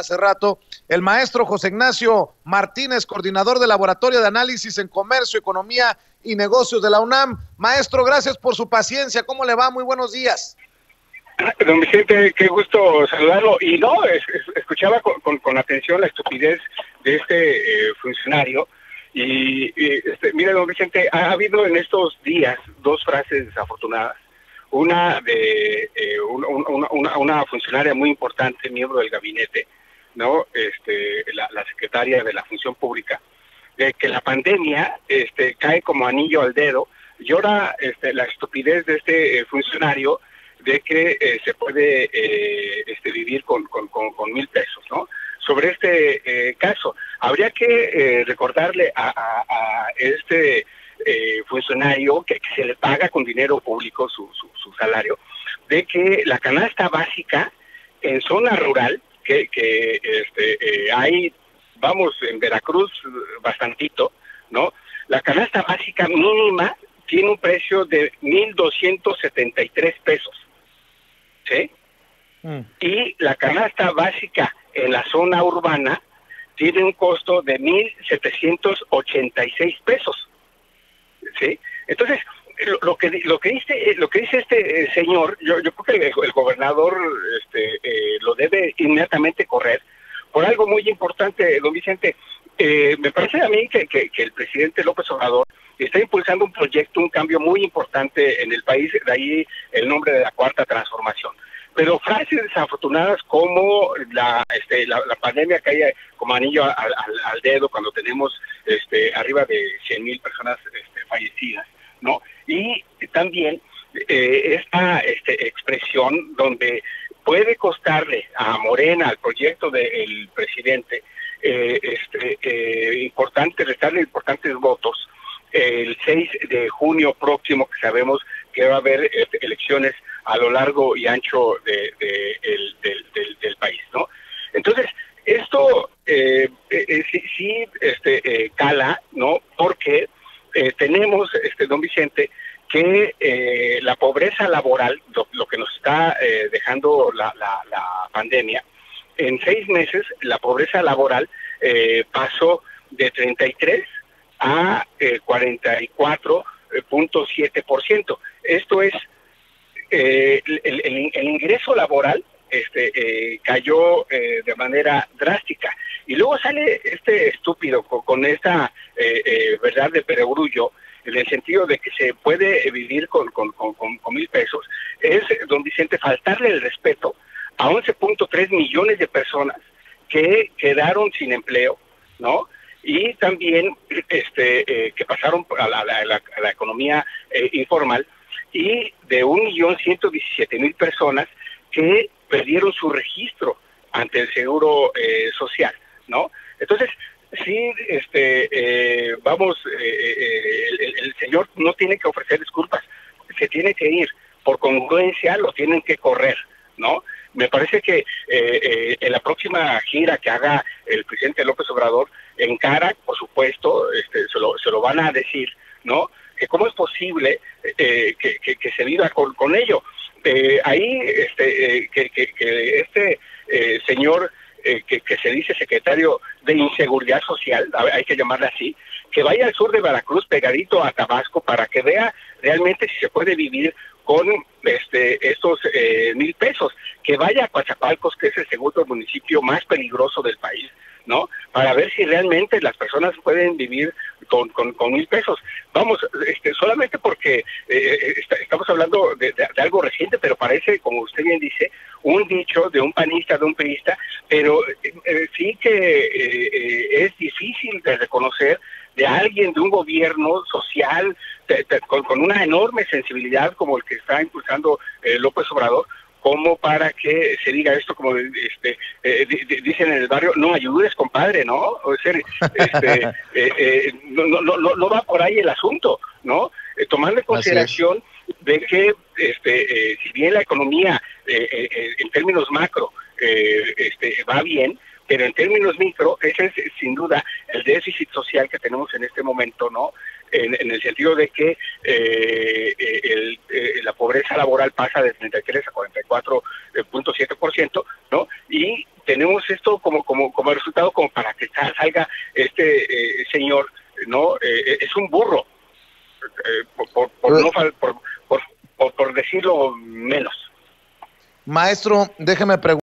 hace rato, el maestro José Ignacio Martínez, coordinador del Laboratorio de Análisis en Comercio, Economía y Negocios de la UNAM. Maestro, gracias por su paciencia. ¿Cómo le va? Muy buenos días. Don Vicente, qué gusto saludarlo. Y no, escuchaba con, atención la estupidez de este eh, funcionario. Y, este, mire, don Vicente, ha habido en estos días dos frases desafortunadas. Una de eh, una, funcionaria muy importante, miembro del gabinete, no, este, la, secretaria de la Función Pública, de que la pandemia, este, cae como anillo al dedo. Y ahora, este, la estupidez de este eh, funcionario de que eh, se puede eh, este, vivir con, con, con, mil pesos, ¿no? Sobre este eh, caso, habría que recordarle a, a, este funcionario que, se le paga con dinero público su, su, salario, de que la canasta básica en zona rural, que, que este, hay, vamos, en Veracruz bastantito, ¿no? La canasta básica mínima tiene un precio de 1.273 pesos. ¿sí? Mm. Y la canasta básica en la zona urbana tiene un costo de 1.786 pesos, ¿sí? Entonces, lo, que lo que dice lo que dice este eh, señor, yo, yo creo que el, gobernador este, eh, debe inmediatamente correr por algo muy importante, don Vicente. Eh, me parece a mí que, el presidente López Obrador está impulsando un proyecto, un cambio muy importante en el país, de ahí el nombre de la cuarta transformación. Pero frases desafortunadas como la, este, la, pandemia que hay como anillo al, dedo cuando tenemos este, arriba de 100 mil personas este, fallecidas, ¿no? Y también eh, esta este, expresión donde puede costarle a Morena, al proyecto del presidente, eh, este, eh, importante, restarle importantes votos el 6 de junio próximo, que sabemos que va a haber este, elecciones a lo largo y ancho de, del, país, ¿no? Entonces, esto eh, eh, sí, sí este, cala, ¿no? Porque tenemos, este, don Vicente, que la pobreza laboral, está dejando la, la, pandemia, en seis meses la pobreza laboral eh, pasó de 33 a 44.7%. Eh, Esto es, eh, el, ingreso laboral este, cayó de manera drástica. Y luego sale este estúpido con, esta verdad de perogrullo, en el sentido de que se puede vivir con, mil pesos. Es, don Vicente, faltarle el respeto a 11.3 millones de personas que quedaron sin empleo, ¿no? Y también este, eh, que pasaron a la, economía eh, informal y de 1.117.000 personas que perdieron su registro ante el seguro eh, social, ¿no? Entonces, sí, este, vamos, el, el señor no tiene que ofrecer disculpas, se tiene que ir, por congruencia lo tienen que correr, ¿no? Me parece que eh, eh, en la próxima gira que haga el presidente López Obrador, en cara, por supuesto, este, se, lo, se lo van a decir, ¿no? Que cómo es posible eh, que, que, se viva con, con ello. ahí, este, que, que, este señor que, que, se dice secretario de Inseguridad Social, hay que llamarle así, que vaya al sur de Veracruz, pegadito a Tabasco, para que vea realmente si se puede vivir con este, estos eh, mil pesos, que vaya a Coachapalcos, que es el segundo municipio más peligroso del país, ¿no? Para ver si realmente las personas pueden vivir con, con, mil pesos. Vamos, este, solamente porque eh, eh, estamos hablando de, algo reciente, pero parece, como usted bien dice, un dicho de un panista, de un periodista, pero sí que es difícil de reconocer de alguien, de un gobierno social, con, una enorme sensibilidad como el que está impulsando eh, López Obrador, como para que se diga esto como este, eh, dicen en el barrio, no ayudes compadre, ¿no? O sea, este, eh, no, no, no, no, va por ahí el asunto, ¿no? tomando en consideración de que este, si bien la economía en términos macro este, va bien, pero en términos micro, ese es sin duda el déficit social que tenemos en este momento, ¿no? En, el sentido de que eh, eh, eh, la pobreza laboral pasa de 33 a 44.7%, ¿no? Y tenemos esto como, como, como resultado como para que salga este eh, señor, ¿no? Eh, es un burro, por, por, no, por, por, por decirlo menos. Maestro, déjeme preguntar.